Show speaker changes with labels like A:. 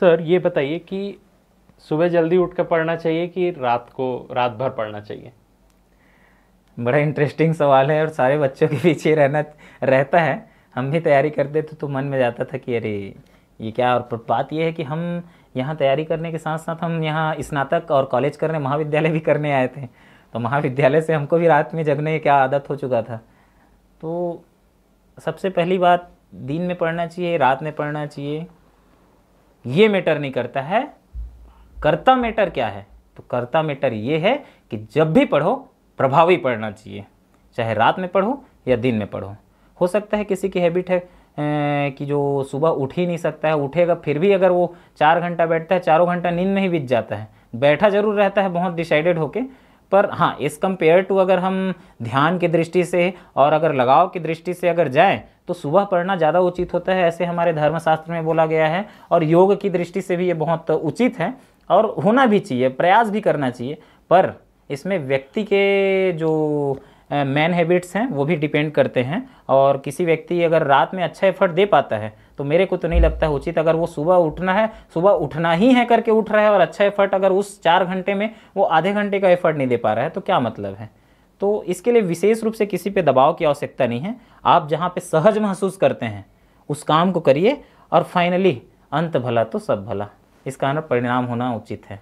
A: Sir, ये बताइए कि सुबह जल्दी उठ कर पढ़ना चाहिए कि रात को, रात भर पढ़ना चाहिए?
B: बड़ा इंटरेस्टिंग सवाल है और सारे बच्चों के पीछे रहना, रहता है। हम भी तैयारी करते थे तो मन में जाता था कि अरे, ये क्या? और बात ये है कि हम यहाँ तैयारी करने के साथ साथ हम यहाँ स्नातक और कॉलेज करने, महाविद्यालय भी करने आए थे। तो महाविद्यालय से हमको भी रात में जगने क्या आदत हो चुका था। तो सबसे पहली बात, दिन में पढ़ना चाहिए, रात में पढ़ना चाहिए। ये मैटर नहीं करता है। कर्ता मैटर क्या है? तो कर्ता मैटर ये है कि जब भी पढ़ो, प्रभावी पढ़ना चाहिए। चाहे रात में पढ़ो या दिन में पढ़ो। हो सकता है किसी की हैबिट है कि जो सुबह उठ ही नहीं सकता है, उठेगा, फिर भी अगर वो चार घंटा बैठता है, चारों घंटा नींद में ही बीत जाता है। बैठा ज़रूर रहता है, बहुत डिसाइडेड होके पर हाँ इस कंपेयर टू अगर हम ध्यान की दृष्टि से और अगर लगाव की दृष्टि से अगर जाएँ तो सुबह पढ़ना ज़्यादा उचित होता है, ऐसे हमारे धर्मशास्त्र में बोला गया है। और योग की दृष्टि से भी ये बहुत उचित है और होना भी चाहिए, प्रयास भी करना चाहिए। पर इसमें व्यक्ति के जो मैन हैबिट्स हैं, वो भी डिपेंड करते हैं। और किसी व्यक्ति अगर रात में अच्छा एफर्ट दे पाता है तो मेरे को तो नहीं लगता है उचित। अगर वो सुबह उठना है, सुबह उठना ही है करके उठ रहा है और अच्छा एफर्ट अगर उस चार घंटे में वो आधे घंटे का एफर्ट नहीं दे पा रहा है तो क्या मतलब है? तो इसके लिए विशेष रूप से किसी पे दबाव की आवश्यकता नहीं है। आप जहाँ पे सहज महसूस करते हैं, उस काम को करिए और फाइनली अंत भला तो सब भला। इसका परिणाम होना उचित है।